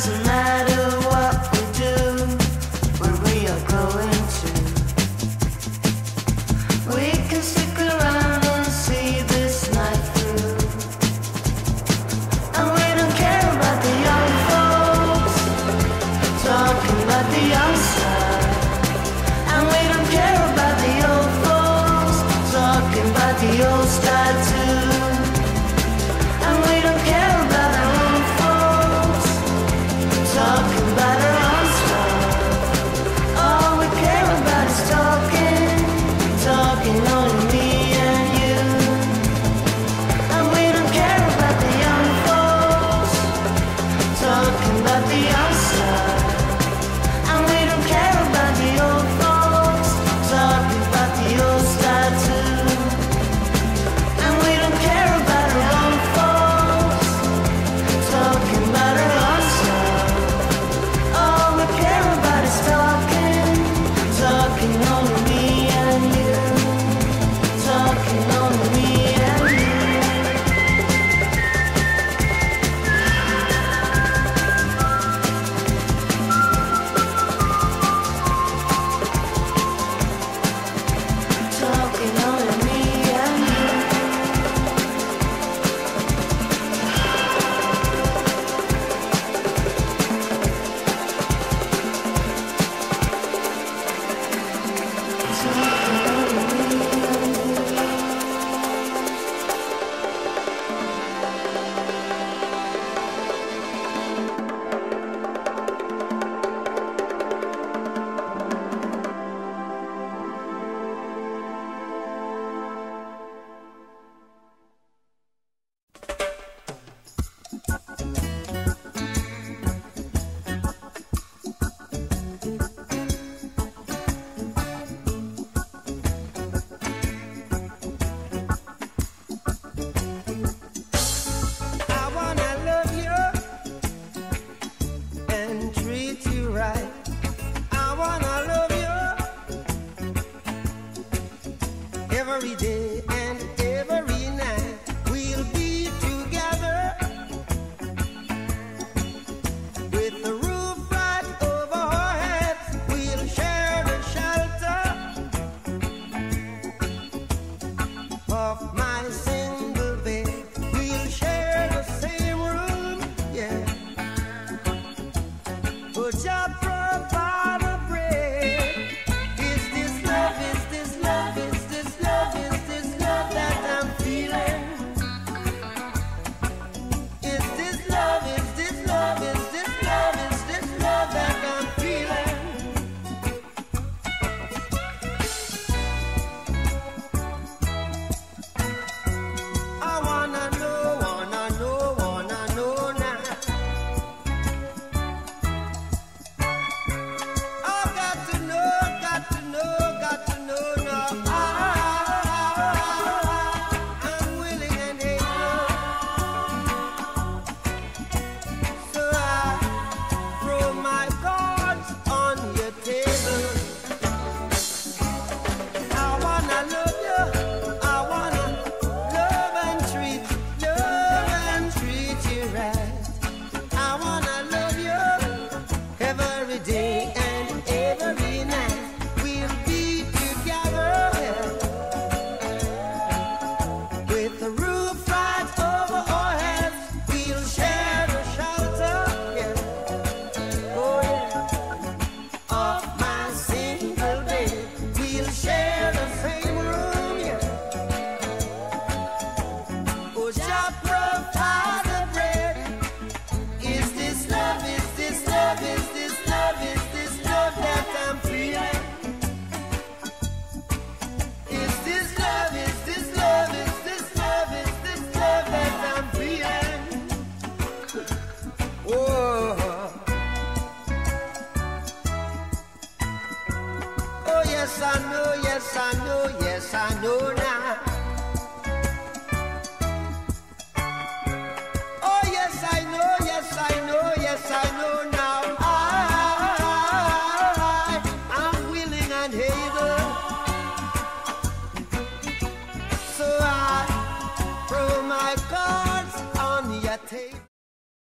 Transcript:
doesn't matter every day yes, I know, yes, I know, yes, I know now.